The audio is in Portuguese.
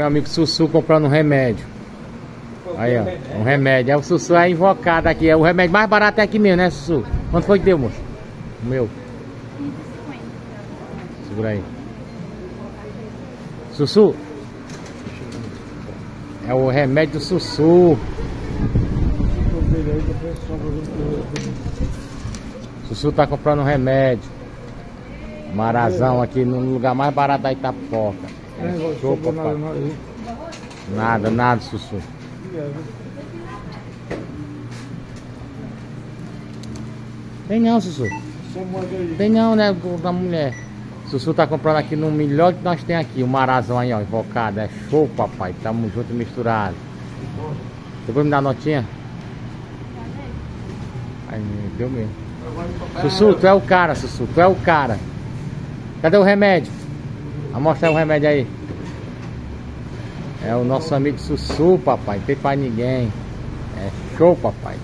Meu amigo Sussu comprando um remédio. Aí, ó, um remédio. Aí o Sussu é invocado aqui. É o remédio mais barato é aqui mesmo, né, Sussu? Quanto foi que deu, moço? O meu. Segura aí. Sussu. É o remédio do Sussu. Sussu tá comprando um remédio. Marazão aqui no lugar mais barato da Itapoca. Show, papai. Nada, nada, Sussu. Tem não, Sussu. Tem não, né, da mulher. Sussu tá comprando aqui no melhor que nós tem aqui, o marazão aí, ó, invocado. É show, papai. Tamo junto misturado. Você vai me dar notinha? Aí, deu mesmo. Sussu, tu é o cara, Sussu, tu é o cara. Cadê o remédio? Vamos mostrar o remédio aí. É o nosso amigo Sussu, papai. Tem pra ninguém. É show, papai.